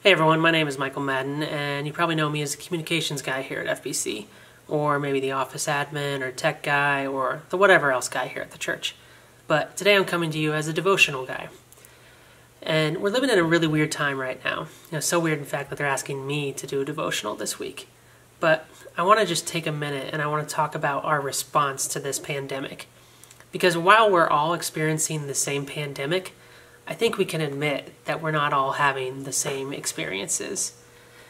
Hey everyone, my name is Michael Madden, and you probably know me as the communications guy here at FBC, or maybe the office admin, or tech guy, or the whatever else guy here at the church. But today I'm coming to you as a devotional guy. And we're living in a really weird time right now. You know, so weird, in fact, that they're asking me to do a devotional this week. But I want to just take a minute and I want to talk about our response to this pandemic. Because while we're all experiencing the same pandemic, I think we can admit that we're not all having the same experiences.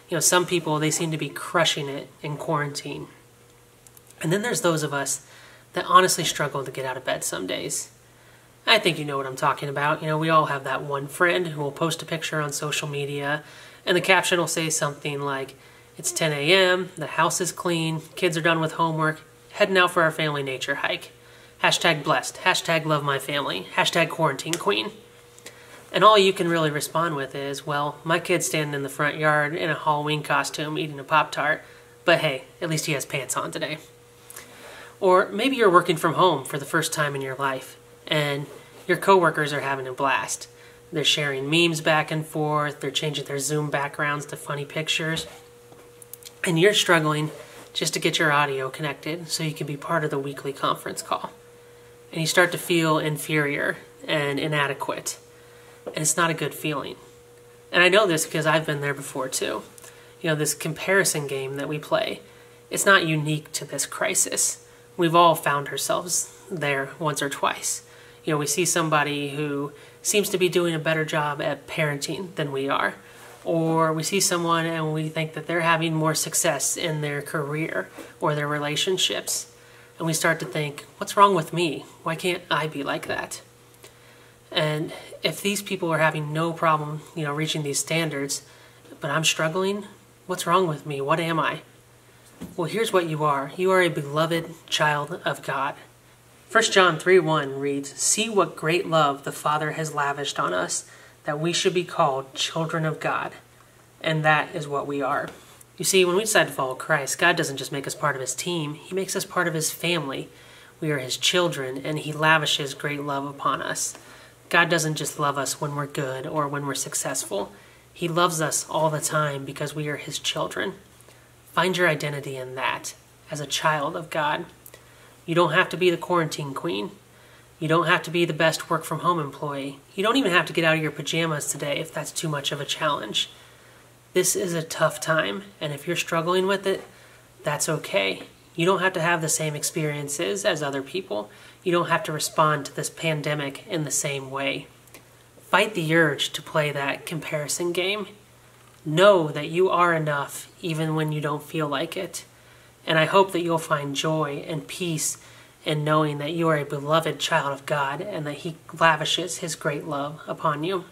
You know, some people, they seem to be crushing it in quarantine. And then there's those of us that honestly struggle to get out of bed some days. I think you know what I'm talking about. You know, we all have that one friend who will post a picture on social media, and the caption will say something like, It's 10 a.m., the house is clean, kids are done with homework, heading out for our family nature hike. Hashtag blessed, hashtag love my family, hashtag quarantine queen. And all you can really respond with is, well, my kid's standing in the front yard in a Halloween costume eating a Pop Tart, but hey, at least he has pants on today. Or maybe you're working from home for the first time in your life, and your coworkers are having a blast. They're sharing memes back and forth, they're changing their Zoom backgrounds to funny pictures, and you're struggling just to get your audio connected so you can be part of the weekly conference call. And you start to feel inferior and inadequate and it's not a good feeling. And I know this because I've been there before too. You know, this comparison game that we play, it's not unique to this crisis. We've all found ourselves there once or twice. You know, we see somebody who seems to be doing a better job at parenting than we are. Or we see someone and we think that they're having more success in their career or their relationships. And we start to think, what's wrong with me? Why can't I be like that? And if these people are having no problem, you know, reaching these standards, but I'm struggling, what's wrong with me? What am I? Well, here's what you are. You are a beloved child of God. 1 John 3 1 reads, See what great love the Father has lavished on us, that we should be called children of God. And that is what we are. You see, when we decide to follow Christ, God doesn't just make us part of His team, He makes us part of His family. We are His children, and He lavishes great love upon us. God doesn't just love us when we're good or when we're successful. He loves us all the time because we are His children. Find your identity in that as a child of God. You don't have to be the quarantine queen. You don't have to be the best work from home employee. You don't even have to get out of your pajamas today if that's too much of a challenge. This is a tough time, and if you're struggling with it, that's okay. You don't have to have the same experiences as other people. You don't have to respond to this pandemic in the same way. Fight the urge to play that comparison game. Know that you are enough even when you don't feel like it. And I hope that you'll find joy and peace in knowing that you are a beloved child of God and that He lavishes His great love upon you.